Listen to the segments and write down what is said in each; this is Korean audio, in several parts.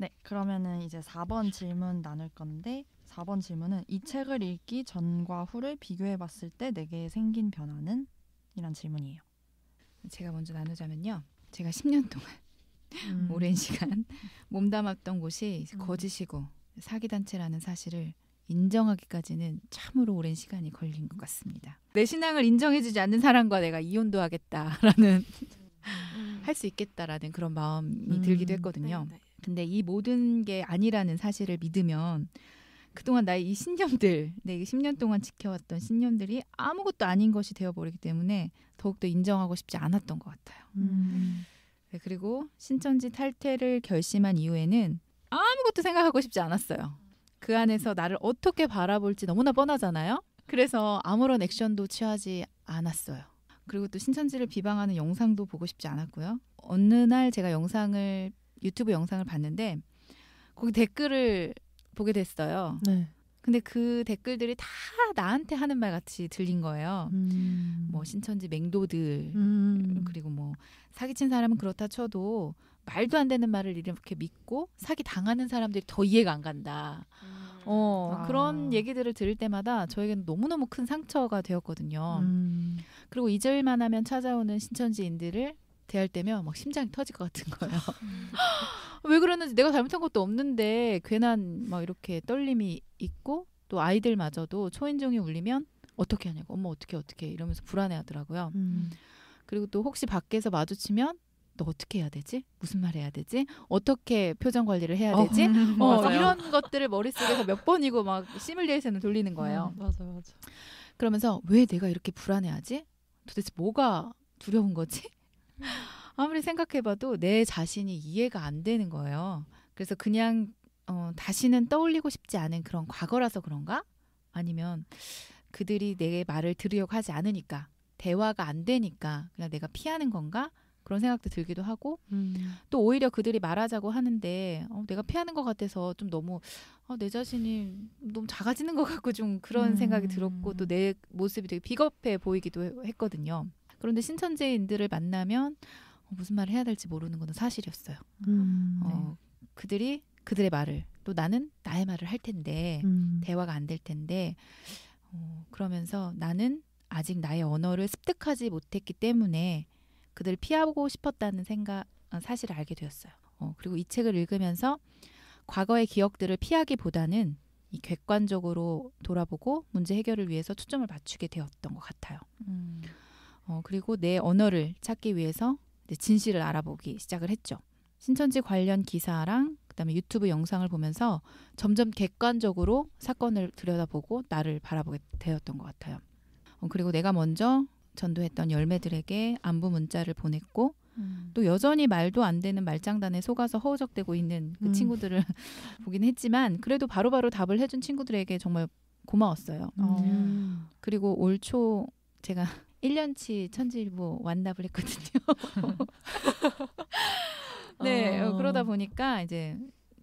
네, 그러면은 이제 4번 질문 나눌 건데 4번 질문은 이 책을 읽기 전과 후를 비교해 봤을 때 내게 생긴 변화는? 이란 질문이에요. 제가 먼저 나누자면요. 제가 10년 동안 음. 오랜 시간 몸담았던 곳이 음. 거짓이고 사기단체라는 사실을 인정하기까지는 참으로 오랜 시간이 걸린 것 같습니다. 내 신앙을 인정해주지 않는 사람과 내가 이혼도 하겠다라는 할 수 있겠다라는 그런 마음이 음. 들기도 했거든요. 네, 네. 근데 이 모든 게 아니라는 사실을 믿으면 그동안 나의 이 신념들, 내 10년 동안 지켜왔던 신념들이 아무것도 아닌 것이 되어버리기 때문에 더욱더 인정하고 싶지 않았던 것 같아요. 음. 네, 그리고 신천지 탈퇴를 결심한 이후에는 아무것도 생각하고 싶지 않았어요. 그 안에서 나를 어떻게 바라볼지 너무나 뻔하잖아요. 그래서 아무런 액션도 취하지 않았어요. 그리고 또 신천지를 비방하는 영상도 보고 싶지 않았고요. 어느 날 제가 영상을 유튜브 영상을 봤는데 거기 댓글을 보게 됐어요. 네. 근데 그 댓글들이 다 나한테 하는 말 같이 들린 거예요. 음. 뭐 신천지 맹도들 음. 그리고 뭐 사기친 사람은 그렇다 쳐도 말도 안 되는 말을 이렇게 믿고 사기 당하는 사람들이 더 이해가 안 간다. 어, 아. 그런 얘기들을 들을 때마다 저에게는 너무너무 큰 상처가 되었거든요. 음. 그리고 잊을만 하면 찾아오는 신천지인들을 대할 때면 막 심장이 터질 것 같은 거예요. 왜 그러는지 내가 잘못한 것도 없는데 괜한 막 이렇게 떨림이 있고 또 아이들마저도 초인종이 울리면 어떻게 하냐고 엄마 어떻게 어떻게 이러면서 불안해하더라고요. 음. 그리고 또 혹시 밖에서 마주치면 너 어떻게 해야 되지? 무슨 말 해야 되지? 어떻게 표정 관리를 해야 어, 되지? 어, 맞아요. 이런 것들을 머릿속에서 몇 번이고 막 시뮬레이션을 돌리는 거예요. 음, 맞아 맞아. 그러면서 왜 내가 이렇게 불안해하지? 도대체 뭐가 두려운 거지? 아무리 생각해봐도 내 자신이 이해가 안 되는 거예요. 그래서 그냥 어, 다시는 떠올리고 싶지 않은 그런 과거라서 그런가? 아니면 그들이 내 말을 들으려고 하지 않으니까 대화가 안 되니까 그냥 내가 피하는 건가? 그런 생각도 들기도 하고 음. 또 오히려 그들이 말하자고 하는데 어, 내가 피하는 것 같아서 좀 너무 어, 내 자신이 너무 작아지는 것 같고 좀 그런 음. 생각이 들었고 또 내 모습이 되게 비겁해 보이기도 해- 했거든요. 그런데 신천지인들을 만나면 어, 무슨 말을 해야 될지 모르는 건 사실이었어요. 음. 어, 그들이 그들의 말을 또 나는 나의 말을 할 텐데 음. 대화가 안 될 텐데 어, 그러면서 나는 아직 나의 언어를 습득하지 못했기 때문에 그들을 피하고 싶었다는 생각 어, 사실을 알게 되었어요. 어, 그리고 이 책을 읽으면서 과거의 기억들을 피하기보다는 이 객관적으로 돌아보고 문제 해결을 위해서 초점을 맞추게 되었던 것 같아요. 음. 어, 그리고 내 언어를 찾기 위해서 진실을 알아보기 시작을 했죠. 신천지 관련 기사랑 그다음에 유튜브 영상을 보면서 점점 객관적으로 사건을 들여다보고 나를 바라보게 되었던 것 같아요. 어, 그리고 내가 먼저 전도했던 열매들에게 안부 문자를 보냈고 음. 또 여전히 말도 안 되는 말장난에 속아서 허우적대고 있는 그 음. 친구들을 보긴 했지만 그래도 바로바로 답을 해준 친구들에게 정말 고마웠어요. 음. 그리고 올 초 제가 1년치 천지일보 완납을 했거든요. 네, 어. 그러다 보니까 이제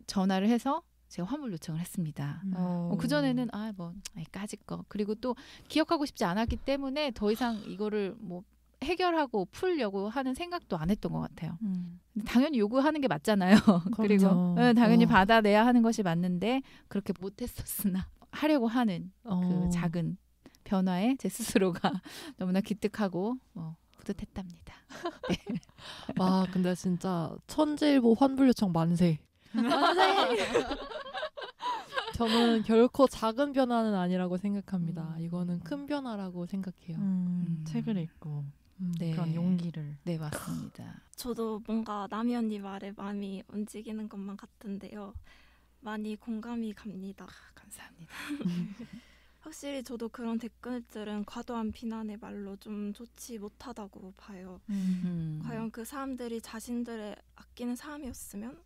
전화를 해서 제가 환불 요청을 했습니다. 음. 어. 그 전에는 아 뭐 까짓 거 그리고 또 기억하고 싶지 않았기 때문에 더 이상 이거를 뭐 해결하고 풀려고 하는 생각도 안 했던 것 같아요. 음. 당연히 요구하는 게 맞잖아요. 그리고. 네, 당연히 어. 받아내야 하는 것이 맞는데 그렇게 못했었으나 하려고 하는 어. 그 작은 변화에 제 스스로가 너무나 기특하고 어, 뿌듯했답니다. 와 근데 진짜 천재일보 환불 요청 만세. 만세. 저는 결코 작은 변화는 아니라고 생각합니다. 음. 이거는 큰 변화라고 생각해요. 음. 음. 책을 읽고 음. 네. 그런 용기를 네 맞습니다. 저도 뭔가 남이 언니 말에 마음이 움직이는 것만 같은데요. 많이 공감이 갑니다. 감사합니다. 확실히 저도 그런 댓글들은 과도한 비난의 말로 좀 좋지 못하다고 봐요. 음. 과연 그 사람들이 자신들의 아끼는 사람이었으면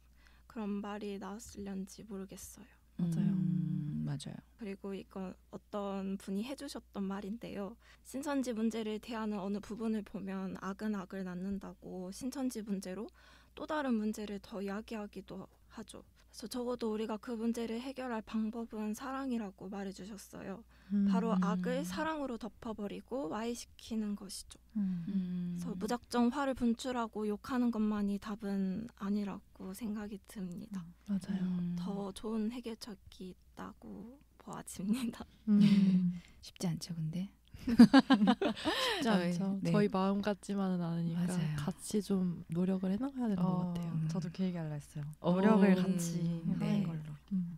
그런 말이 나왔을련지 모르겠어요. 맞아요. 음, 맞아요. 그리고 이건 어떤 분이 해주셨던 말인데요. 신천지 문제를 대하는 어느 부분을 보면 악은 악을 낳는다고 신천지 문제로 또 다른 문제를 더 야기하기도 하죠. 그래서 적어도 우리가 그 문제를 해결할 방법은 사랑이라고 말해주셨어요. 음. 바로 음. 악을 사랑으로 덮어버리고 와해시키는 것이죠. 음. 음. 그래서 무작정 화를 분출하고 욕하는 것만이 답은 아니라고 생각이 듭니다. 맞아요. 음. 더 좋은 해결책이 있다고 보아집니다. 음. 쉽지 않죠, 근데. 쉽지 않죠. 네. 저희 마음 같지만은 않으니까 맞아요. 같이 좀 노력을 해나가야 되는 것 어, 같아요. 저도 그 얘기 할라 했어요. 어. 노력을 같이 네. 하는 걸로. 음.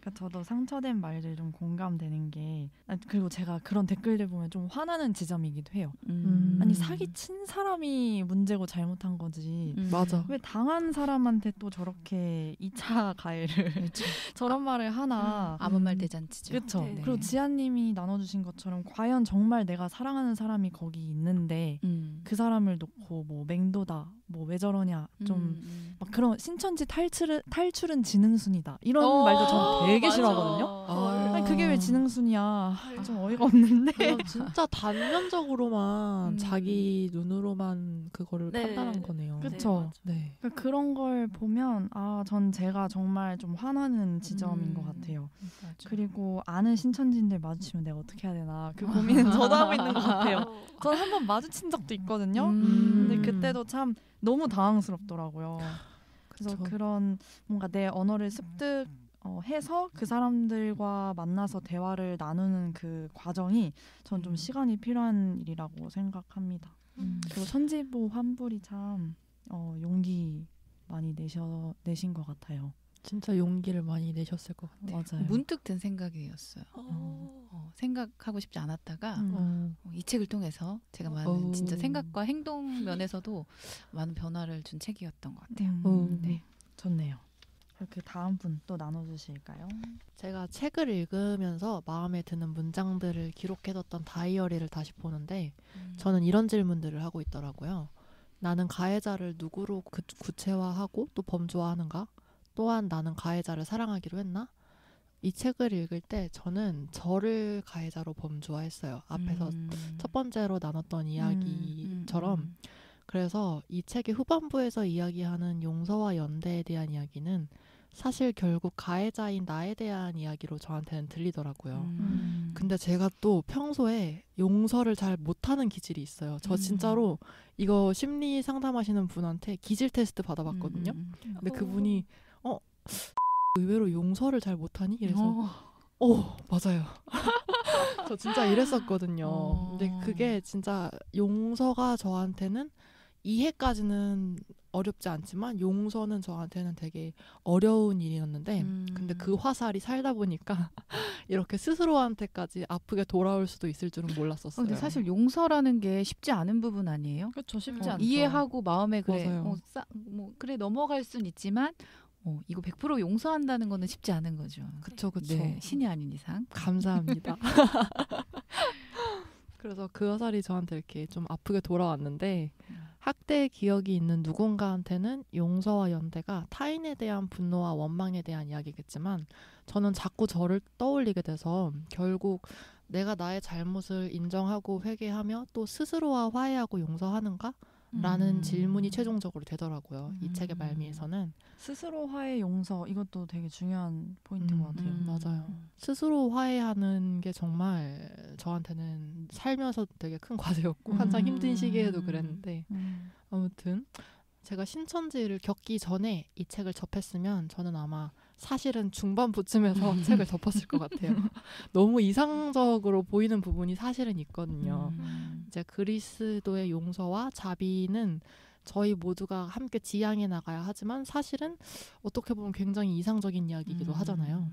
그러니까 저도 상처된 말들 좀 공감되는 게 아, 그리고 제가 그런 댓글들 보면 좀 화나는 지점이기도 해요. 음. 아니 사기 친 사람이 문제고 잘못한 거지. 음. 맞아. 왜 당한 사람한테 또 저렇게 2차 가해를 그렇죠. 저런 말을 하나. 아무 말 대잔치죠. 그렇죠. 네. 그리고 지아님이 나눠주신 것처럼 과연 정말 내가 사랑하는 사람이 거기 있는데 음. 그 사람을 놓고 뭐 맹도다, 뭐 왜 저러냐, 좀 음. 막 그런 신천지 탈출은 탈출은 지능순이다 이런 어, 말도 전 되게 맞아. 싫어하거든요. 아. 아니 그게 왜 지능순이야? 좀 어이가 없는데. 진짜 단면적으로만 음. 자기 눈으로만 그거를 네. 판단한 거네요. 그쵸. 네. 그러니까 그런 걸 보면 아 전 제가 정말 좀 화나는 지점인 음. 것 같아요. 맞아. 그리고 아는 신천지인들 마주치면 내가 어떻게 해야 되나 그 고민은 저도 하고 있는 것 같아요. 어, 전한번 마주친 적도 있거든요. 음. 근데 그때도 참 너무 당황스럽더라고요. 그래서 그쵸. 그런 뭔가 내 언어를 습득 어, 해서 그 사람들과 만나서 대화를 나누는 그 과정이 전좀 음. 시간이 필요한 일이라고 생각합니다. 음. 그리고 천지보 환불이 참 어, 용기 많이 내셔 내신 것 같아요. 진짜 용기를 많이 내셨을 것 같아요. 맞아요. 문득 든 생각이었어요. 어. 어, 생각하고 싶지 않았다가 음. 어. 어, 이 책을 통해서 제가 많은 어. 진짜 생각과 행동 면에서도 많은 변화를 준 책이었던 것 같아요. 음, 어. 네, 좋네요. 그 다음 분 또 나눠주실까요? 제가 책을 읽으면서 마음에 드는 문장들을 기록해뒀던 다이어리를 다시 보는데 저는 이런 질문들을 하고 있더라고요. 나는 가해자를 누구로 그- 구체화하고 또 범주화하는가? 또한 나는 가해자를 사랑하기로 했나? 이 책을 읽을 때 저는 저를 가해자로 범주화했어요. 앞에서 음. 첫 번째로 나눴던 이야기처럼 음. 그래서 이 책의 후반부에서 이야기하는 용서와 연대에 대한 이야기는 사실 결국 가해자인 나에 대한 이야기로 저한테는 들리더라고요. 음. 근데 제가 또 평소에 용서를 잘 못하는 기질이 있어요. 저 음. 진짜로 이거 심리 상담하시는 분한테 기질 테스트 받아봤거든요. 음, 음, 근데 어. 그분이 어 의외로 용서를 잘 못하니? 음. 이래서 어. 어 맞아요. 저 진짜 이랬었거든요. 어. 근데 그게 진짜 용서가 저한테는 이해까지는 어렵지 않지만 용서는 저한테는 되게 어려운 일이었는데 음. 근데 그 화살이 살다 보니까 이렇게 스스로한테까지 아프게 돌아올 수도 있을 줄은 어, 몰랐었어요. 근데 사실 용서라는 게 쉽지 않은 부분 아니에요? 그렇죠, 쉽지 어, 않죠. 이해하고 마음에 그래. 어, 싸, 뭐 그래 넘어갈 순 있지만 어, 이거 100% 용서한다는 거는 쉽지 않은 거죠. 그쵸 그쵸. 네, 신이 아닌 이상. 감사합니다. 그래서 그 화살이 저한테 이렇게 좀 아프게 돌아왔는데 학대의 기억이 있는 누군가한테는 용서와 연대가 타인에 대한 분노와 원망에 대한 이야기겠지만 저는 자꾸 저를 떠올리게 돼서 결국 내가 나의 잘못을 인정하고 회개하며 또 스스로와 화해하고 용서하는가? 라는 음. 질문이 최종적으로 되더라고요. 이 책의 음. 말미에서는. 스스로 화해 용서 이것도 되게 중요한 포인트인 음, 것 같아요. 음. 맞아요. 스스로 화해하는 게 정말 저한테는 살면서 되게 큰 과제였고 한창 힘든 시기에도 음. 그랬는데 음. 아무튼 제가 신천지를 겪기 전에 이 책을 접했으면 저는 아마 사실은 중반부쯤에서 책을 접었을 것 같아요. 너무 이상적으로 보이는 부분이 사실은 있거든요. 음. 이제 그리스도의 용서와 자비는 저희 모두가 함께 지향해 나가야 하지만 사실은 어떻게 보면 굉장히 이상적인 이야기이기도 음. 하잖아요.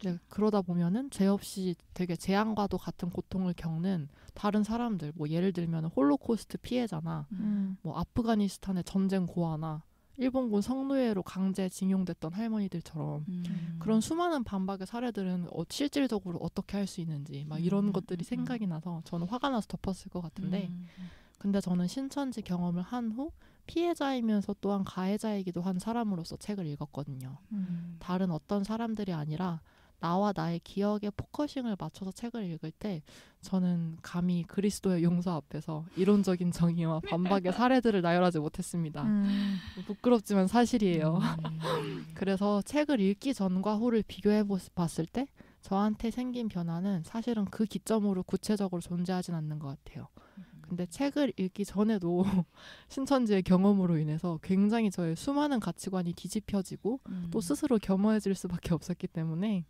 근데 그러다 보면은 죄 없이 되게 재앙과도 같은 고통을 겪는 다른 사람들, 뭐 예를 들면 홀로코스트 피해자나 음. 뭐 아프가니스탄의 전쟁 고아나 일본군 성노예로 강제 징용됐던 할머니들처럼 음. 그런 수많은 반박의 사례들은 어, 실질적으로 어떻게 할 수 있는지 막 이런 음, 것들이 음, 생각이 나서 저는 화가 나서 덮었을 것 같은데 음. 근데 저는 신천지 경험을 한 후 피해자이면서 또한 가해자이기도 한 사람으로서 책을 읽었거든요. 음. 다른 어떤 사람들이 아니라 나와 나의 기억에 focusing을 맞춰서 책을 읽을 때 저는 감히 그리스도의 용서 앞에서 이론적인 정의와 반박의 사례들을 나열하지 못했습니다. 음. 부끄럽지만 사실이에요. 음. 그래서 책을 읽기 전과 후를 비교해 보- 봤을 때 저한테 생긴 변화는 사실은 그 기점으로 구체적으로 존재하진 않는 것 같아요. 근데 책을 읽기 전에도 신천지의 경험으로 인해서 굉장히 저의 수많은 가치관이 뒤집혀지고 음. 또 스스로 겸허해질 수밖에 없었기 때문에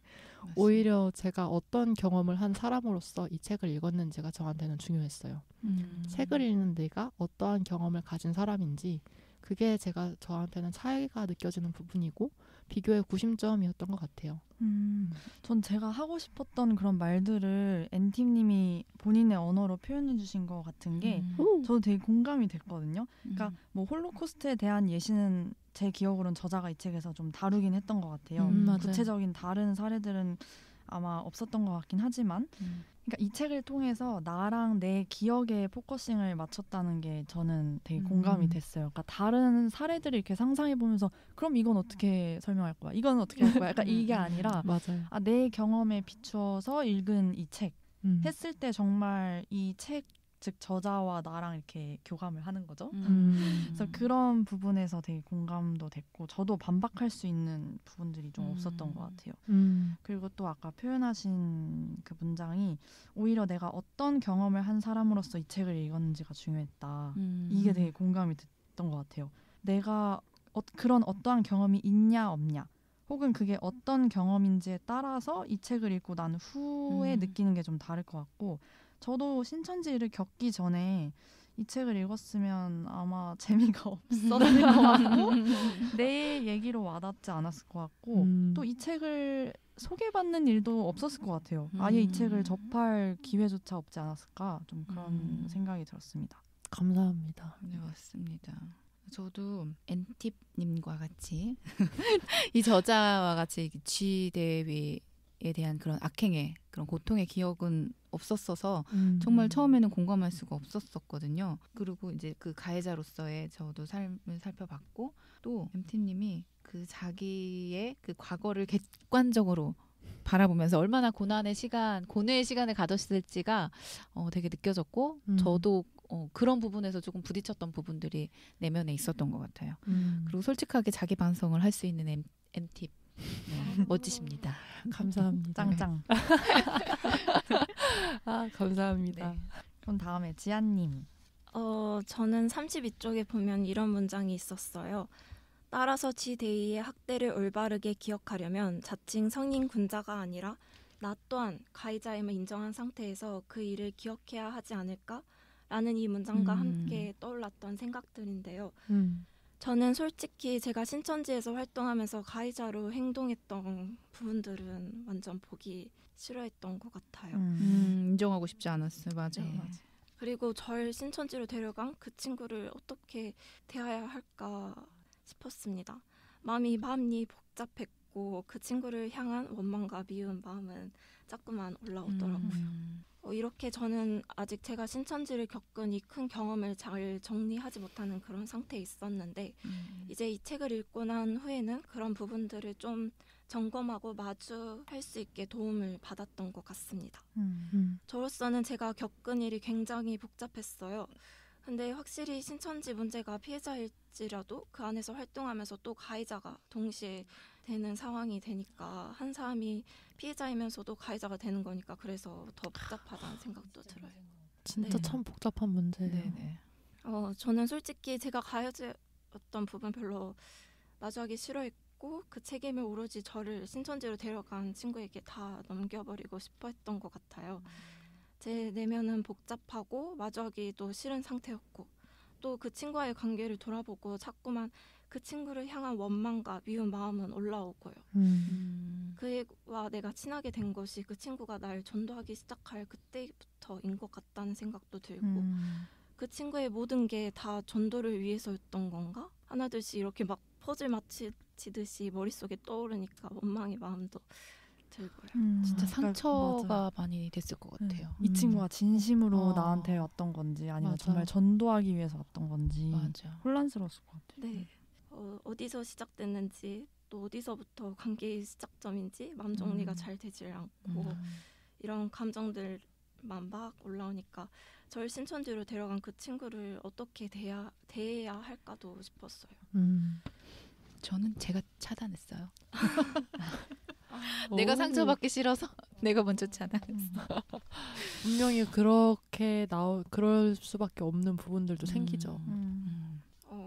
오히려 제가 어떤 경험을 한 사람으로서 이 책을 읽었는지가 저한테는 중요했어요. 음. 책을 읽는 내가 어떠한 경험을 가진 사람인지 그게 제가 저한테는 차이가 느껴지는 부분이고 비교의 구심점이었던 것 같아요. 음, 전 제가 하고 싶었던 그런 말들을 엔팀님이 본인의 언어로 표현해 주신 것 같은 게 음. 저도 되게 공감이 됐거든요. 음. 그러니까 뭐 홀로코스트에 대한 예시는 제 기억으로는 저자가 이 책에서 좀 다루긴 했던 것 같아요. 음. 구체적인 다른 사례들은 아마 없었던 것 같긴 하지만 음. 그러니까 이 책을 통해서 나랑 내 기억에 focusing을 맞췄다는 게 저는 되게 공감이 음. 됐어요. 그러니까 다른 사례들을 이렇게 상상해 보면서 그럼 이건 어떻게 설명할 거야? 이건 어떻게 할 거야? 약간 이게 음. 아니라 맞아요. 아, 내 경험에 비추어서 읽은 이 책 음. 했을 때 정말 이 책 즉 저자와 나랑 이렇게 교감을 하는 거죠. 음. 그래서 그런 부분에서 되게 공감도 됐고 저도 반박할 수 있는 부분들이 좀 음. 없었던 것 같아요. 음. 그리고 또 아까 표현하신 그 문장이 오히려 내가 어떤 경험을 한 사람으로서 이 책을 읽었는지가 중요했다. 음. 이게 되게 공감이 됐던 것 같아요. 내가 어, 그런 어떠한 경험이 있냐 없냐 혹은 그게 어떤 경험인지에 따라서 이 책을 읽고 난 후에 음. 느끼는 게 좀 다를 것 같고 저도 신천지를 겪기 전에 이 책을 읽었으면 아마 재미가 없었을 것 같고 내 얘기로 와닿지 않았을 것 같고 음. 또이 책을 소개받는 일도 없었을 것 같아요. 아예 이 음. 책을 접할 기회조차 없지 않았을까 좀 그런 음. 생각이 들었습니다. 감사합니다. 네 맞습니다. 저도 엔팁님과 같이 이 저자와 같이 G 대위에 대한 그런 악행의 그런 고통의 기억은 없었어서 음. 정말 처음에는 공감할 수가 없었었거든요. 그리고 이제 그 가해자로서의 저도 삶을 살펴봤고 또 MT님이 그 자기의 그 과거를 객관적으로 바라보면서 얼마나 고난의 시간, 고뇌의 시간을 가졌을지가 어, 되게 느껴졌고 음. 저도 어, 그런 부분에서 조금 부딪혔던 부분들이 내면에 있었던 것 같아요. 음. 그리고 솔직하게 자기 반성을 할 수 있는 M, 네, 멋지십니다. 감사합니다. 짱짱. 아, 감사합니다. 네. 그럼 다음에 지안님. 어, 저는 32쪽에 보면 이런 문장이 있었어요. 따라서 지대의의 학대를 올바르게 기억하려면 자칭 성인 군자가 아니라 나 또한 가해자임을 인정한 상태에서 그 일을 기억해야 하지 않을까? 라는 이 문장과 음. 함께 떠올랐던 생각들인데요. 음. 저는 솔직히 제가 신천지에서 활동하면서 가해자로 행동했던 부분들은 완전 보기 싫어했던 것 같아요. 음, 인정하고 싶지 않았어요. 맞아. 네. 맞아. 그리고 절 신천지로 데려간 그 친구를 어떻게 대해야 할까 싶었습니다. 마음이 마음이 복잡했고 그 친구를 향한 원망과 미운 마음은 자꾸만 올라오더라고요. 음. 어, 이렇게 저는 아직 제가 신천지를 겪은 이 큰 경험을 잘 정리하지 못하는 그런 상태에 있었는데 음. 이제 이 책을 읽고 난 후에는 그런 부분들을 좀 점검하고 마주할 수 있게 도움을 받았던 것 같습니다. 음. 음. 저로서는 제가 겪은 일이 굉장히 복잡했어요. 근데 확실히 신천지 문제가 피해자일지라도 그 안에서 활동하면서 또 가해자가 동시에 되는 상황이 되니까 한 사람이 피해자이면서도 가해자가 되는 거니까 그래서 더 복잡하다는 생각도 들어요. 진짜 네. 참 복잡한 문제예요. 네네. 어, 저는 솔직히 제가 가해자였던 부분 별로 마주하기 싫어했고 그 책임을 오로지 저를 신천지로 데려간 친구에게 다 넘겨버리고 싶어 했던 것 같아요. 제 내면은 복잡하고 마주하기도 싫은 상태였고 또 그 친구와의 관계를 돌아보고 자꾸만 그 친구를 향한 원망과 미운 마음은 올라오고요. 음. 음. 그와 내가 친하게 된 것이 그 친구가 날 전도하기 시작할 그때부터인 것 같다는 생각도 들고 음. 그 친구의 모든 게 다 전도를 위해서였던 건가? 하나둘씩 이렇게 막 퍼즐 맞히듯이 머릿속에 떠오르니까 원망의 마음도 들고요. 음. 진짜 상처가 맞아요. 많이 됐을 것 같아요. 이 음. 친구가 진심으로 어. 나한테 왔던 건지 아니면 맞아. 정말 전도하기 위해서 왔던 건지 맞아. 혼란스러웠을 것 같아요. 네. 어, 어디서 시작됐는지 또 어디서부터 관계의 시작점인지 마음 정리가 음. 잘 되질 않고 이런 감정들만 막 올라오니까 저를 신천지로 데려간 그 친구를 어떻게 대해야, 대해야 할까도 싶었어요. 음. 저는 제가 차단했어요. 아, 내가 오. 상처받기 싫어서 내가 먼저 차단했어. 음. 분명히 그렇게 나오 그럴 수밖에 없는 부분들도 음. 생기죠.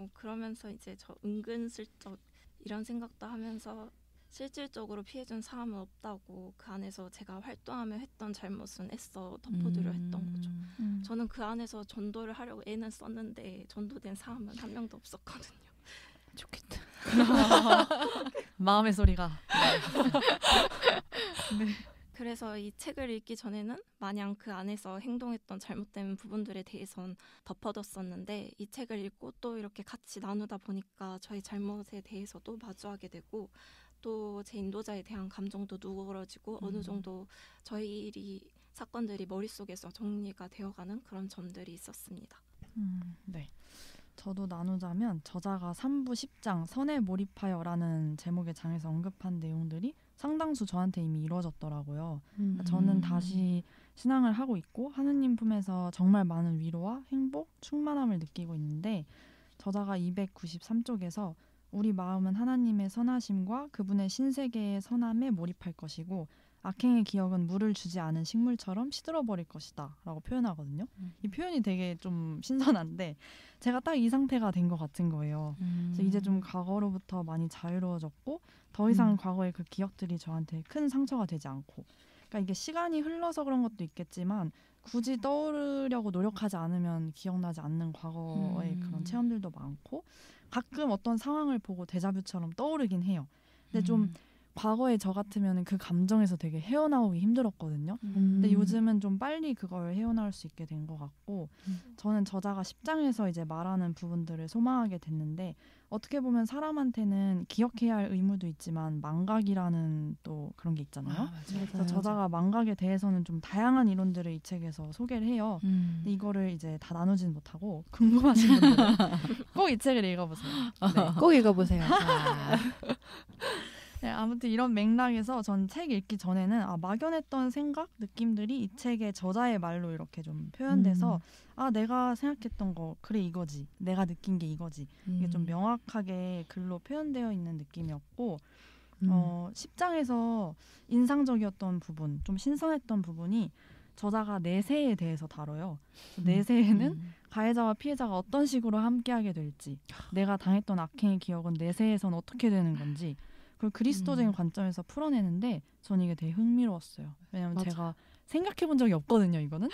음. 음. 어, 그러면서 이제 저 은근슬쩍 이런 생각도 하면서 실질적으로 피해준 사람은 없다고 그 안에서 제가 활동하며 했던 잘못은 애써 덮어두려 했던 거죠. 음. 저는 그 안에서 전도를 하려고 애는 썼는데 전도된 사람은 한 명도 없었거든요. 좋겠다. 마음의 소리가. 그래서 이 책을 읽기 전에는 마냥 그 안에서 행동했던 잘못된 부분들에 대해선 덮어뒀었는데 이 책을 읽고 또 이렇게 같이 나누다 보니까 저희 잘못에 대해서도 마주하게 되고 또 제 인도자에 대한 감정도 누그러지고 어느 음. 정도 저희 일이 사건들이 머릿속에서 정리가 되어가는 그런 점들이 있었습니다. 음, 네. 저도 나누자면 저자가 3부 10장 선에 몰입하여라는 제목의 장에서 언급한 내용들이 상당수 저한테 이미 이루어졌더라고요. 음. 저는 다시 신앙을 하고 있고 하느님 품에서 정말 많은 위로와 행복, 충만함을 느끼고 있는데 저자가 293쪽에서 우리 마음은 하나님의 선하심과 그분의 신세계의 선함에 몰입할 것이고 악행의 기억은 물을 주지 않은 식물처럼 시들어 버릴 것이다 라고 표현하거든요. 음. 이 표현이 되게 좀 신선한데 제가 딱 이 상태가 된 것 같은 거예요. 그래서 이제 좀 과거로부터 많이 자유로워졌고 더 이상 음. 과거의 그 기억들이 저한테 큰 상처가 되지 않고 그러니까 이게 시간이 흘러서 그런 것도 있겠지만 굳이 떠오르려고 노력하지 않으면 기억나지 않는 과거의 음. 그런 체험들도 많고 가끔 어떤 상황을 보고 데자뷰처럼 떠오르긴 해요. 근데 음. 좀 과거의 저 같으면 그 감정에서 되게 헤어나오기 힘들었거든요. 근데 음. 요즘은 좀 빨리 그걸 헤어나올 수 있게 된 것 같고 음. 저는 저자가 10장에서 이제 말하는 부분들을 소망하게 됐는데 어떻게 보면 사람한테는 기억해야 할 의무도 있지만 망각이라는 또 그런 게 있잖아요. 아. 그래서. 저자가 망각에 대해서는 좀 다양한 이론들을 이 책에서 소개를 해요. 음. 근데 이거를 이제 다 나누진 못하고 궁금하신 분들은 꼭 이 책을 읽어보세요. 네. 꼭 읽어보세요. 아, 네, 아무튼 이런 맥락에서 전 책 읽기 전에는 아, 막연했던 생각, 느낌들이 이 책의 저자의 말로 이렇게 좀 표현돼서 음. 아 내가 생각했던 거 그래 이거지, 내가 느낀 게 이거지 이게 좀 음. 명확하게 글로 표현되어 있는 느낌이었고 음. 어, 10장에서 인상적이었던 부분, 좀 신선했던 부분이 저자가 내세에 대해서 다뤄요. 내세에는 음. 가해자와 피해자가 어떤 식으로 함께하게 될지, 내가 당했던 악행의 기억은 내세에선 어떻게 되는 건지, 그걸 그리스도적인 음. 관점에서 풀어내는데 전 이게 되게 흥미로웠어요. 왜냐면 맞아. 제가 생각해 본 적이 없거든요, 이거는.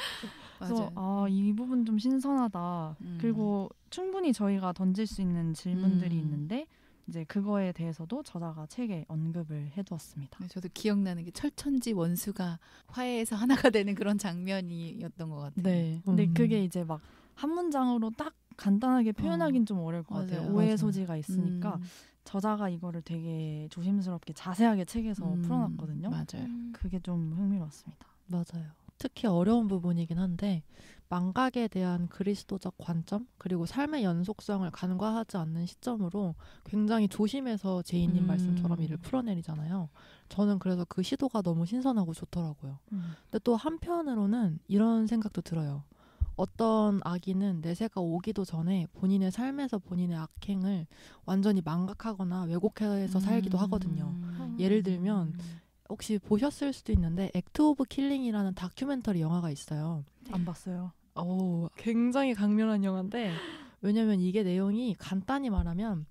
그래서. 아, 이 부분 좀 신선하다. 음. 그리고 충분히 저희가 던질 수 있는 질문들이 음. 있는데 이제 그거에 대해서도 저자가 책에 언급을 해두었습니다. 네, 저도 기억나는 게 철천지 원수가 화해해서 하나가 되는 그런 장면이었던 것 같아요. 네. 근데 음. 그게 이제 막 한 문장으로 딱 간단하게 표현하긴 어. 좀 어려울 것 같아요. 맞아요. 오해 맞아요. 소지가 있으니까 음. 저자가 이거를 되게 조심스럽게 자세하게 책에서 음, 풀어놨거든요. 맞아요. 그게 좀 흥미로웠습니다. 맞아요. 특히 어려운 부분이긴 한데 망각에 대한 그리스도적 관점 그리고 삶의 연속성을 간과하지 않는 시점으로 굉장히 조심해서 제이님 음. 말씀처럼 일을 풀어내리잖아요. 저는 그래서 그 시도가 너무 신선하고 좋더라고요. 근데 또 한편으로는 이런 생각도 들어요. 어떤 아기는 내세가 오기도 전에 본인의 삶에서 본인의 악행을 완전히 망각하거나 왜곡해서 살기도 하거든요. 음. 예를 들면 혹시 보셨을 수도 있는데 Act of Killing이라는 다큐멘터리 영화가 있어요. 안 봤어요. 오, 굉장히 강렬한 영화인데 왜냐면 이게 내용이 간단히 말하면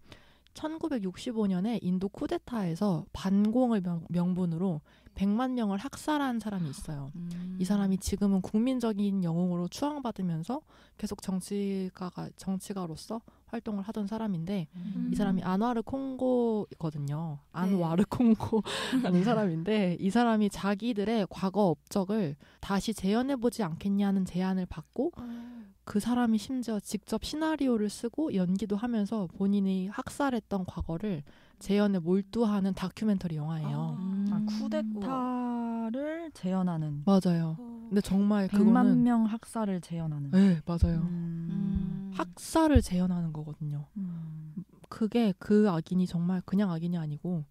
1965년에 인도 쿠데타에서 반공을 명, 분으로 100만 명을 학살한 사람이 있어요. 음. 이 사람이 지금은 국민적인 영웅으로 추앙받으면서 계속 정치가가 정치가로서 활동을 하던 사람인데 음. 이 사람이 안와르 콩고거든요. 안와르 콩고라는 사람인데 이 사람이 자기들의 과거 업적을 다시 재현해 보지 않겠냐는 제안을 받고 그 사람이 심지어 직접 시나리오를 쓰고 연기도 하면서 본인이 학살했던 과거를 재현에 몰두하는 다큐멘터리 영화예요. 음. 아, 쿠데타를 재현하는 맞아요. 근데 정말 100만 그거는 명 학살을 재현하는. 네, 맞아요. 음. 음. 학살을 재현하는 거거든요. 음. 그게 그 악인이 정말 그냥 악인이 아니고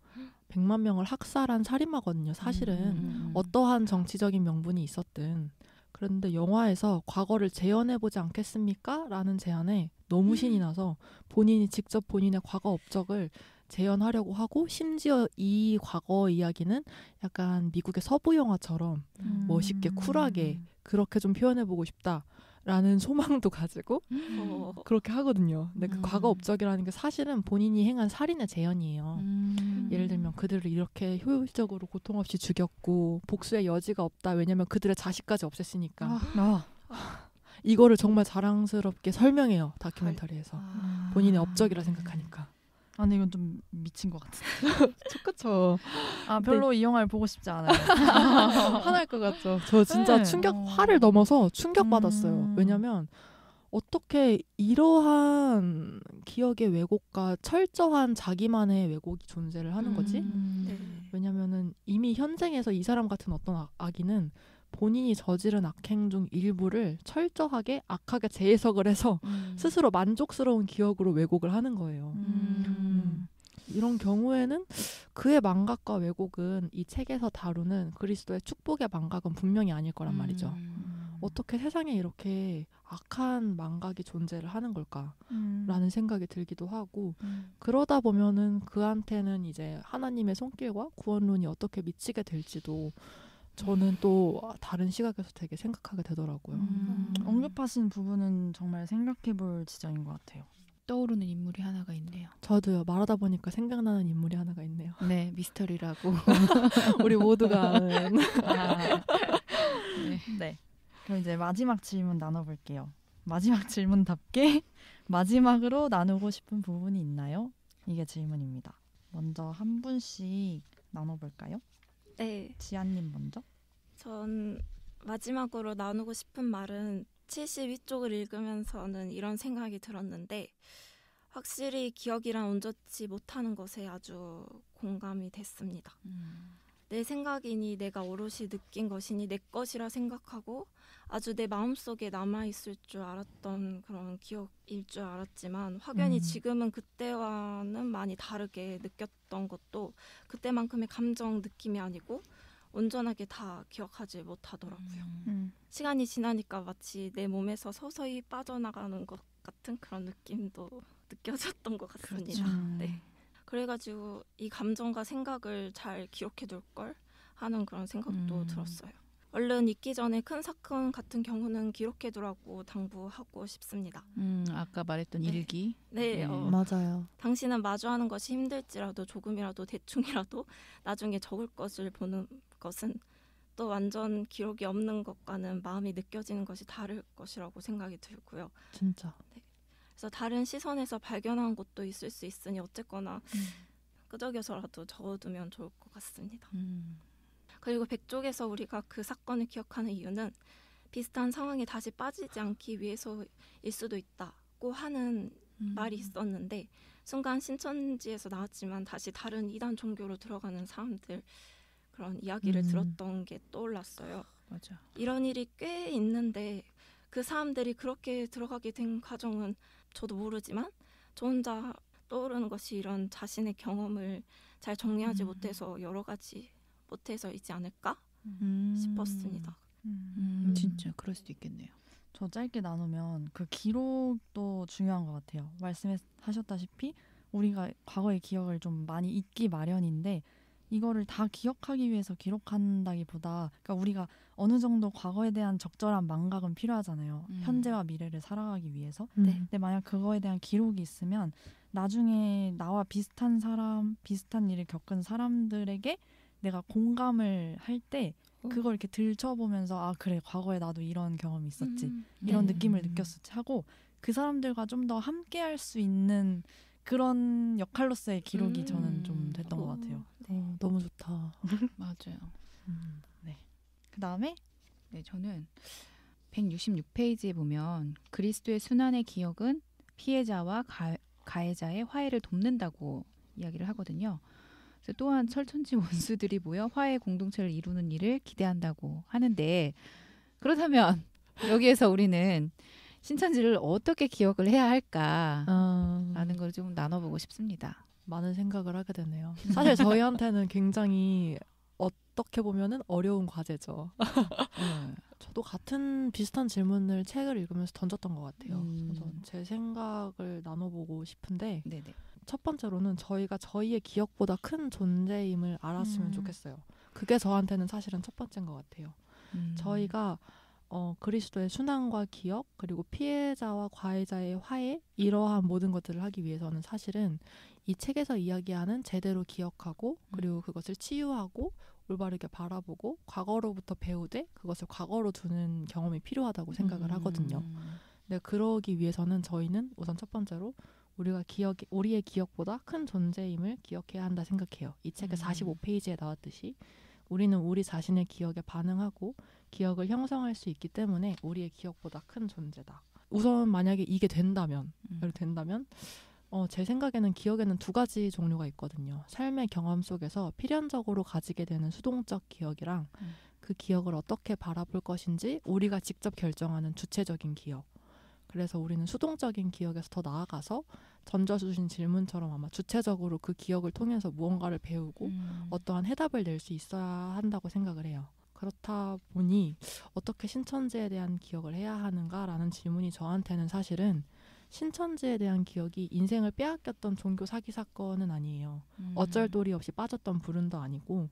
100만 명을 학살한 살인마거든요. 사실은 음. 어떠한 정치적인 명분이 있었든 그런데 영화에서 과거를 재현해 보지 않겠습니까? 라는 제안에 너무 신이 나서 본인이 직접 본인의 과거 업적을 재현하려고 하고 심지어 이 과거 이야기는 약간 미국의 서부 영화처럼 음. 멋있게 쿨하게 그렇게 좀 표현해 보고 싶다 라는 소망도 가지고 어, 그렇게 하거든요. 근데 그 음. 과거 업적이라는 게 사실은 본인이 행한 살인의 재현이에요. 음. 예를 들면 그들을 이렇게 효율적으로 고통 없이 죽였고 복수의 여지가 없다. 왜냐면 그들의 자식까지 없앴으니까. 아, 이거를 정말 자랑스럽게 설명해요. 다큐멘터리에서. 아. 본인의 업적이라 생각하니까. 아, 근데 이건 좀 미친 것 같은데. 그쵸. 아, 별로 이 영화를 보고 싶지 않아요. 화날 것 같죠. 저 진짜 네. 충격, 어. 화를 넘어서 충격 받았어요. 음. 왜냐면 어떻게 이러한 기억의 왜곡과 철저한 자기만의 왜곡이 존재를 하는 거지? 음. 네. 왜냐면은 이미 현생에서 이 사람 같은 어떤 악- 악인은 본인이 저지른 악행 중 일부를 철저하게 악하게 재해석을 해서 음. 스스로 만족스러운 기억으로 왜곡을 하는 거예요. 음. 이런 경우에는 그의 망각과 왜곡은 이 책에서 다루는 그리스도의 축복의 망각은 분명히 아닐 거란 말이죠. 음. 어떻게 세상에 이렇게 악한 망각이 존재를 하는 걸까라는 음. 생각이 들기도 하고 음. 그러다 보면은 그한테는 이제 하나님의 손길과 구원론이 어떻게 미치게 될지도 저는 또 다른 시각에서 되게 생각하게 되더라고요. 음. 언급하신 부분은 정말 생각해볼 지점인 것 같아요. 떠오르는 인물이 하나가 있네요. 저도요 말하다 보니까 생각나는 인물이 하나가 있네요. 네, 미스터리라고. 우리 모두가 아는 네. 네. 그럼 이제 마지막 질문 나눠볼게요. 마지막 질문답게 마지막으로 나누고 싶은 부분이 있나요? 이게 질문입니다. 먼저 한 분씩 나눠볼까요? 네, 지아님 먼저. 전 마지막으로 나누고 싶은 말은 72쪽을 읽으면서는 이런 생각이 들었는데 확실히 기억이란 온전치 못하는 것에 아주 공감이 됐습니다. 음. 내 생각이니 내가 오롯이 느낀 것이니 내 것이라 생각하고 아주 내 마음속에 남아 있을 줄 알았던 그런 기억일 줄 알았지만 확연히 음. 지금은 그때와는 많이 다르게 느꼈던 것도 그때만큼의 감정 느낌이 아니고 온전하게 다 기억하지 못하더라고요. 음. 시간이 지나니까 마치 내 몸에서 서서히 빠져나가는 것 같은 그런 느낌도 느껴졌던 것 같습니다. 음. 네. 그래가지고 이 감정과 생각을 잘 기록해 둘 걸 하는 그런 생각도 음. 들었어요. 얼른 잊기 전에 큰 사건 같은 경우는 기록해 두라고 당부하고 싶습니다. 음, 아까 말했던 네. 일기. 네, 네. 어, 맞아요. 당신은 마주하는 것이 힘들지라도 조금이라도 대충이라도 나중에 적을 것을 보는 것은 또 완전 기록이 없는 것과는 마음이 느껴지는 것이 다를 것이라고 생각이 들고요. 진짜. 그래서 다른 시선에서 발견한 것도 있을 수 있으니 어쨌거나 끄적여서라도 적어두면 좋을 것 같습니다. 음. 그리고 백쪽에서 우리가 그 사건을 기억하는 이유는 비슷한 상황에 다시 빠지지 않기 위해서일 수도 있다고 하는 음. 말이 있었는데 순간 신천지에서 나왔지만 다시 다른 이단 종교로 들어가는 사람들 그런 이야기를 음. 들었던 게 떠올랐어요. 맞아. 이런 일이 꽤 있는데 그 사람들이 그렇게 들어가게 된 과정은 저도 모르지만 저 혼자 떠오르는 것이 이런 자신의 경험을 잘 정리하지 음. 못해서 여러 가지 못해서이지 않을까 음. 싶었습니다. 음. 음, 음. 진짜 그럴 수도 있겠네요. 저 짧게 나누면 그 기록도 중요한 것 같아요. 말씀하셨다시피 우리가 과거의 기억을 좀 많이 잊기 마련인데 이거를 다 기억하기 위해서 기록한다기보다 그러니까 우리가 어느 정도 과거에 대한 적절한 망각은 필요하잖아요. 음. 현재와 미래를 살아가기 위해서. 네. 근데 만약 그거에 대한 기록이 있으면 나중에 나와 비슷한 사람, 비슷한 일을 겪은 사람들에게 내가 공감을 할때 어. 그걸 이렇게 들춰보면서 아 그래 과거에 나도 이런 경험이 있었지 음, 이런 네. 느낌을 느꼈었지 하고 그 사람들과 좀 더 함께할 수 있는 그런 역할로서의 기록이 음. 저는 좀 너무 좋다. 맞아요. 음. 그 다음에 네, 저는 166페이지에 보면 그리스도의 순환의 기억은 피해자와 가, 가해자의 화해를 돕는다고 이야기를 하거든요. 그래서 또한 철천지 원수들이 모여 화해 공동체를 이루는 일을 기대한다고 하는데 그렇다면 여기에서 우리는 신천지를 어떻게 기억을 해야 할까라는 아, 걸좀 나눠보고 싶습니다. 많은 생각을 하게 되네요. 사실 저희한테는 굉장히 어떻게 보면은 어려운 과제죠. 네. 저도 같은 비슷한 질문을 책을 읽으면서 던졌던 것 같아요. 음. 그래서 제 생각을 나눠보고 싶은데 네네. 첫 번째로는 저희가 저희의 기억보다 큰 존재임을 알았으면 음. 좋겠어요. 그게 저한테는 사실은 첫 번째인 것 같아요. 음. 저희가 어, 그리스도의 순환과 기억 그리고 피해자와 가해자의 화해 이러한 모든 것들을 하기 위해서는 사실은 이 책에서 이야기하는 제대로 기억하고 그리고 그것을 치유하고 올바르게 바라보고 과거로부터 배우되 그것을 과거로 두는 경험이 필요하다고 생각을 하거든요. 음. 네, 그러기 위해서는 저희는 우선 첫 번째로 우리가 기억 우리의 기억보다 큰 존재임을 기억해야 한다 생각해요. 이 책의 음. 45페이지에 나왔듯이 우리는 우리 자신의 기억에 반응하고 기억을 형성할 수 있기 때문에 우리의 기억보다 큰 존재다. 우선 만약에 이게 된다면 음. 된다면 어, 제 생각에는 기억에는 두 가지 종류가 있거든요. 삶의 경험 속에서 필연적으로 가지게 되는 수동적 기억이랑 음. 그 기억을 어떻게 바라볼 것인지 우리가 직접 결정하는 주체적인 기억. 그래서 우리는 수동적인 기억에서 더 나아가서 던져 주신 질문처럼 아마 주체적으로 그 기억을 통해서 무언가를 배우고 음. 어떠한 해답을 낼 수 있어야 한다고 생각을 해요. 그렇다 보니 어떻게 신천지에 대한 기억을 해야 하는가라는 질문이 저한테는 사실은 신천지에 대한 기억이 인생을 빼앗겼던 종교 사기 사건은 아니에요. 음. 어쩔 도리 없이 빠졌던 불운도 아니고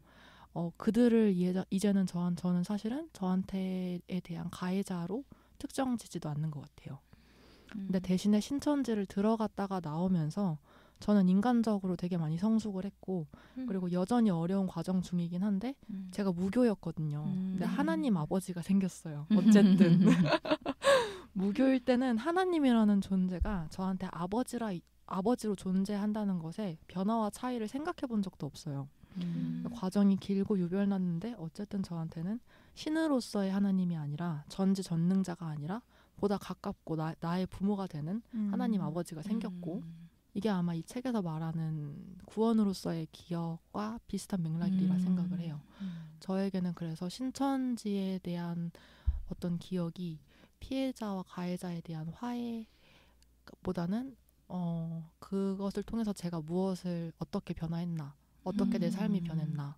어, 그들을 이해, 이제는 저한, 저는 사실은 저한테에 대한 가해자로 특정지지도 않는 것 같아요. 근데 음. 대신에 신천지를 들어갔다가 나오면서 저는 인간적으로 되게 많이 성숙을 했고 음. 그리고 여전히 어려운 과정 중이긴 한데 음. 제가 무교였거든요. 음. 근데 하나님 아버지가 생겼어요. 어쨌든 무교일 때는 하나님이라는 존재가 저한테 아버지라 아버지로 존재한다는 것에 변화와 차이를 생각해 본 적도 없어요. 음. 과정이 길고 유별났는데 어쨌든 저한테는 신으로서의 하나님이 아니라 전지 전능자가 아니라 보다 가깝고 나, 나의 부모가 되는 음. 하나님 아버지가 생겼고 음. 이게 아마 이 책에서 말하는 구원으로서의 기억과 비슷한 맥락이라 음. 생각을 해요. 음. 저에게는 그래서 신천지에 대한 어떤 기억이 피해자와 가해자에 대한 화해보다는 어 그것을 통해서 제가 무엇을 어떻게 변화했나 어떻게 내 삶이 음. 변했나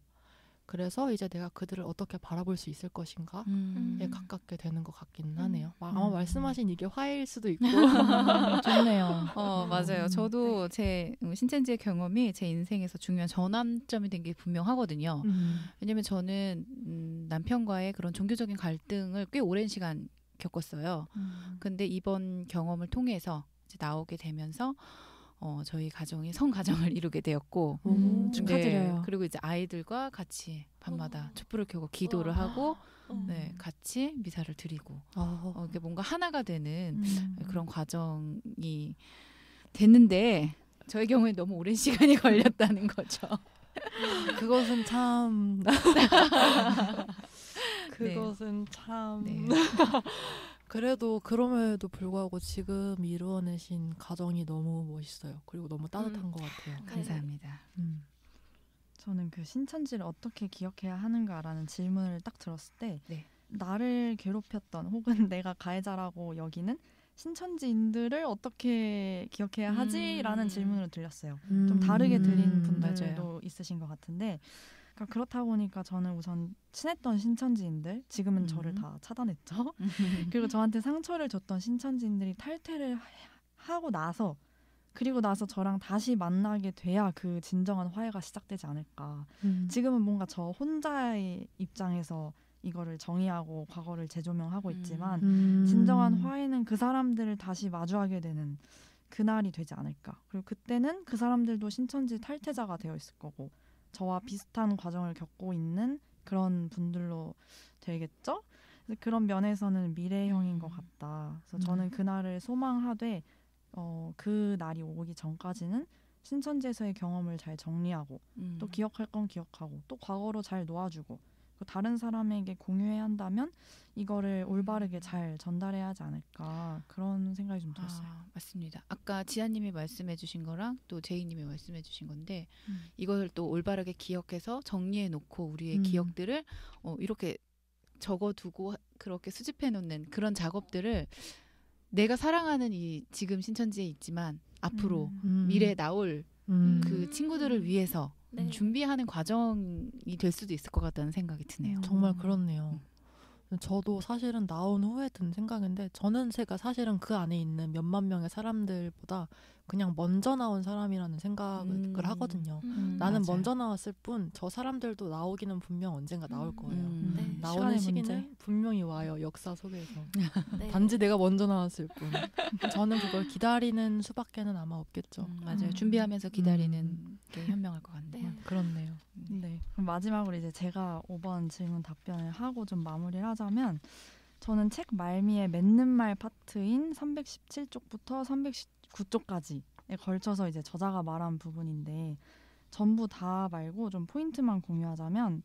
그래서 이제 내가 그들을 어떻게 바라볼 수 있을 것인가에 음. 가깝게 되는 것 같기는 하네요. 아마 음. 말씀하신 이게 화해일 수도 있고 좋네요. 어 맞아요. 음. 저도 제 신천지의 경험이 제 인생에서 중요한 전환점이 된 게 분명하거든요. 음. 왜냐면 저는 음, 남편과의 그런 종교적인 갈등을 꽤 오랜 시간 겪었어요. 음. 근데 이번 경험을 통해서 이제 나오게 되면서 어, 저희 가정이 성 가정을 이루게 되었고 음, 오. 축하드려요. 네, 그리고 이제 아이들과 같이 밤마다 촛불을 켜고 기도를 우와. 하고 어. 네, 같이 미사를 드리고 어. 어, 이게 뭔가 하나가 되는 음. 그런 과정이 됐는데 저의 경우에 너무 오랜 시간이 걸렸다는 거죠. 그것은 참 그것은 참 네. 그래도 그럼에도 불구하고 지금 이루어내신 가정이 너무 멋있어요. 그리고 너무 따뜻한 것 같아요. 감사합니다. 음. 저는 그 신천지를 어떻게 기억해야 하는가라는 질문을 딱 들었을 때 네. 나를 괴롭혔던 혹은 내가 가해자라고 여기는 신천지인들을 어떻게 기억해야 하지라는 음. 질문으로 들렸어요. 음. 좀 다르게 들린 분들도 맞아요. 있으신 것 같은데 그러니까 그렇다 보니까 저는 우선 친했던 신천지인들 지금은 음. 저를 다 차단했죠. 그리고 저한테 상처를 줬던 신천지인들이 탈퇴를 하- 하고 나서 그리고 나서 저랑 다시 만나게 돼야 그 진정한 화해가 시작되지 않을까. 음. 지금은 뭔가 저 혼자의 입장에서 이거를 정의하고 과거를 재조명하고 있지만 음. 진정한 화해는 그 사람들을 다시 마주하게 되는 그날이 되지 않을까. 그리고 그때는 그 사람들도 신천지 탈퇴자가 되어 있을 거고 저와 비슷한 과정을 겪고 있는 그런 분들로 되겠죠. 그래서 그런 면에서는 미래형인 것 같다. 그래서 저는 그날을 소망하되 어, 그 날이 오기 전까지는 신천지에서의 경험을 잘 정리하고 음. 또 기억할 건 기억하고 또 과거로 잘 놓아주고 그 다른 사람에게 공유해야 한다면 이거를 올바르게 잘 전달해야 하지 않을까 그런 생각이 좀 들었어요. 아, 맞습니다. 아까 지아님이 말씀해주신 거랑 또 제이님이 말씀해주신 건데 음. 이것을 또 올바르게 기억해서 정리해 놓고 우리의 음. 기억들을 어, 이렇게 적어두고 그렇게 수집해 놓는 그런 작업들을 내가 사랑하는 이 지금 신천지에 있지만 앞으로 음. 음. 미래에 나올 음. 그 친구들을 위해서 네. 준비하는 과정이 될 수도 있을 것 같다는 생각이 드네요. 정말 그렇네요. 저도 사실은 나온 후에 든 생각인데 저는 제가 사실은 그 안에 있는 몇만 명의 사람들보다 그냥 먼저 나온 사람이라는 생각을 음. 하거든요. 음. 나는 맞아요. 먼저 나왔을 뿐 저 사람들도 나오기는 분명 언젠가 나올 음. 거예요. 음. 네. 나오는 시기는 문제. 분명히 와요. 역사 속에서. 네. 단지 내가 먼저 나왔을 뿐. 저는 그걸 기다리는 수밖에는 아마 없겠죠. 음, 맞아요. 음. 준비하면서 기다리는 음. 게 현명할 것 같네요. 네. 그렇네요. 네. 그럼 마지막으로 이제 제가 5번 질문 답변을 하고 좀 마무리를 하자면 저는 책 말미에 맺는 말 파트인 317쪽부터 319쪽까지에 걸쳐서 이제 저자가 말한 부분인데 전부 다 말고 좀 포인트만 공유하자면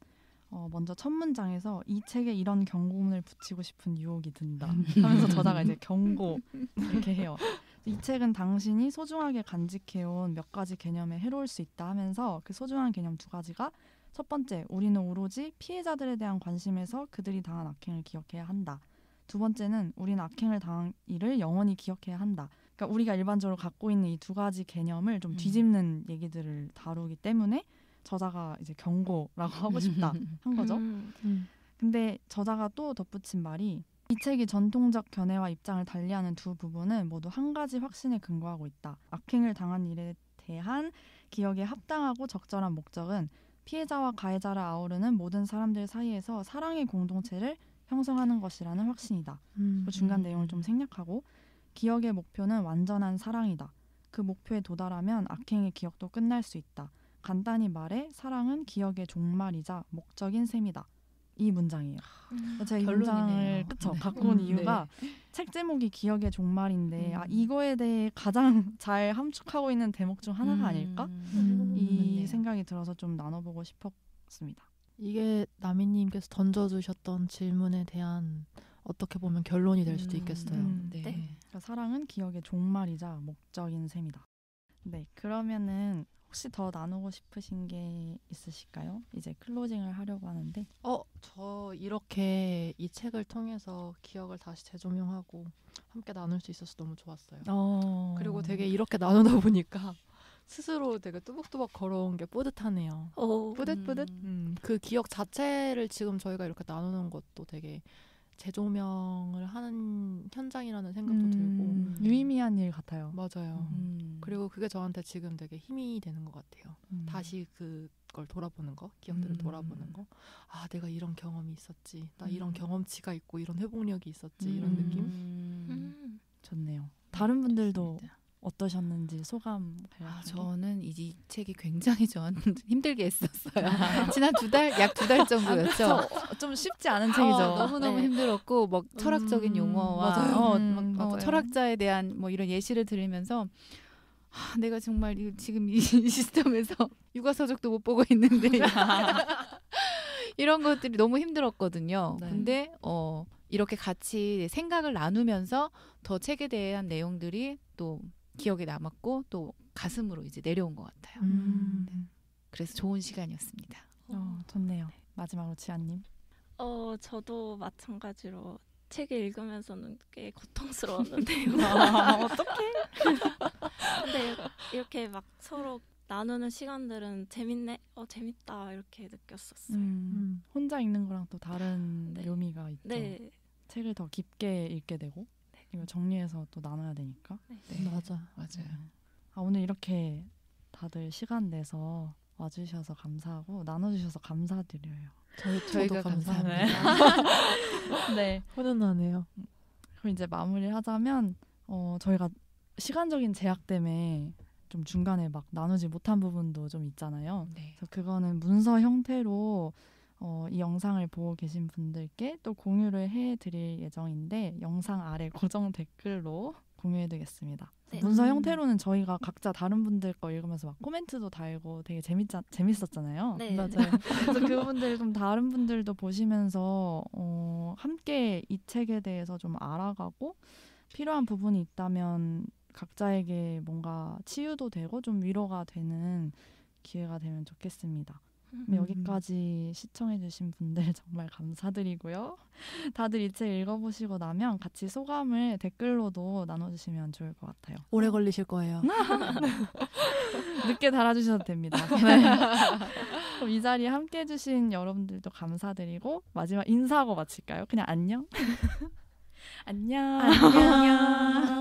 어, 먼저 첫 문장에서 이 책에 이런 경고문을 붙이고 싶은 유혹이 든다 하면서 저자가 이제 경고 이렇게 해요. 이 책은 당신이 소중하게 간직해온 몇 가지 개념에 해로울 수 있다 하면서 그 소중한 개념 두 가지가 첫 번째, 우리는 오로지 피해자들에 대한 관심에서 그들이 당한 악행을 기억해야 한다. 두 번째는 우리는 악행을 당한 일을 영원히 기억해야 한다. 그러니까 우리가 일반적으로 갖고 있는 이 두 가지 개념을 좀 음. 뒤집는 얘기들을 다루기 때문에 저자가 이제 경고라고 하고 싶다 한 거죠. 음. 근데 저자가 또 덧붙인 말이 이 책이 전통적 견해와 입장을 달리하는 두 부분은 모두 한 가지 확신에 근거하고 있다. 악행을 당한 일에 대한 기억에 합당하고 적절한 목적은 피해자와 가해자를 아우르는 모든 사람들 사이에서 사랑의 공동체를 형성하는 것이라는 확신이다. 음. 그 중간 내용을 좀 생략하고 기억의 목표는 완전한 사랑이다. 그 목표에 도달하면 악행의 기억도 끝날 수 있다. 간단히 말해 사랑은 기억의 종말이자 목적인 셈이다. 이 문장이에요. 음. 제가 이 결론이네요. 문장을 그쵸 네. 갖고 온 음, 이유가 책 제목이 기억의 종말인데 아 음. 이거에 대해 가장 잘 함축하고 있는 대목 중 하나가 아닐까 음. 이 맞네요. 생각이 들어서 좀 나눠보고 싶었습니다. 이게 나미님께서 던져주셨던 질문에 대한 어떻게 보면 결론이 될 수도 음, 있겠어요. 음, 네. 네. 그러니까 사랑은 기억의 종말이자 목적인 셈이다. 네 그러면은 혹시 더 나누고 싶으신 게 있으실까요? 이제 클로징을 하려고 하는데 어, 저 이렇게 이 책을 통해서 기억을 다시 재조명하고 함께 나눌 수 있어서 너무 좋았어요. 어... 그리고 되게 이렇게 나누다 보니까 스스로 되게 뚜벅뚜벅 걸어온 게 뿌듯하네요. 오. 뿌듯뿌듯. 음, 그 기억 자체를 지금 저희가 이렇게 나누는 것도 되게 재조명을 하는 현장이라는 생각도 들고 음, 유의미한 일 같아요. 맞아요. 음. 그리고 그게 저한테 지금 되게 힘이 되는 것 같아요. 음. 다시 그걸 돌아보는 거, 기억들을 음. 돌아보는 거. 아, 내가 이런 경험이 있었지. 나 이런 음. 경험치가 있고 이런 회복력이 있었지. 이런 음. 느낌. 좋네요. 다른 분들도 좋습니다. 어떠셨는지 소감 아. 저는 이 책이 굉장히 전 힘들게 했었어요. 지난 두 달, 약 두 달 정도였죠. 어, 좀 쉽지 않은 책이죠. 어, 너무너무 네. 힘들었고 막 철학적인 음, 용어와. 어, 음, 막, 어. 철학자에 대한 뭐 이런 예시를 들으면서 아, 내가 정말 이, 지금 이 시스템에서 육아 서적도 못 보고 있는데 이런 것들이 너무 힘들었거든요. 네. 근데 어 이렇게 같이 생각을 나누면서 더 책에 대한 내용들이 또 기억에 남았고 또 가슴으로 이제 내려온 것 같아요. 음. 그래서 좋은 시간이었습니다. 어, 좋네요. 마지막으로 지아님. 어, 저도 마찬가지로 책을 읽으면서는 꽤 고통스러웠는데요. 아, 어떡해? 근데 이렇게 막 서로 나누는 시간들은 재밌네, 어 재밌다 이렇게 느꼈었어요. 음, 음. 혼자 읽는 거랑 또 다른 네. 묘미가 있죠. 네, 책을 더 깊게 읽게 되고 이거 정리해서 또 나눠야 되니까. 네. 맞아. 맞아요. 아, 오늘 이렇게 다들 시간 내서 와주셔서 감사하고 나눠주셔서 감사드려요. 저희, 저희가 저도 감사합니다. 네. 훈훈하네요. 그럼 이제 마무리를 하자면 어, 저희가 시간적인 제약 때문에 좀 중간에 막 나누지 못한 부분도 좀 있잖아요. 네. 그래서 그거는 문서 형태로 어, 이 영상을 보고 계신 분들께 또 공유를 해드릴 예정인데 영상 아래 고정 댓글로 공유해드리겠습니다. 네. 문서 음. 형태로는 저희가 각자 다른 분들 거 읽으면서 막 코멘트도 달고 되게 재밌자, 재밌었잖아요. 네. 맞아요. 그래서 그분들 좀 다른 분들도 보시면서 어, 함께 이 책에 대해서 좀 알아가고 필요한 부분이 있다면 각자에게 뭔가 치유도 되고 좀 위로가 되는 기회가 되면 좋겠습니다. 네, 여기까지 시청해주신 분들 정말 감사드리고요. 다들 이 책 읽어보시고 나면 같이 소감을 댓글로도 나눠주시면 좋을 것 같아요. 오래 걸리실 거예요. 늦게 달아주셔도 됩니다. 네. 이 자리에 함께 해주신 여러분들도 감사드리고 마지막 인사하고 마칠까요? 그냥 안녕. 안녕. 안녕.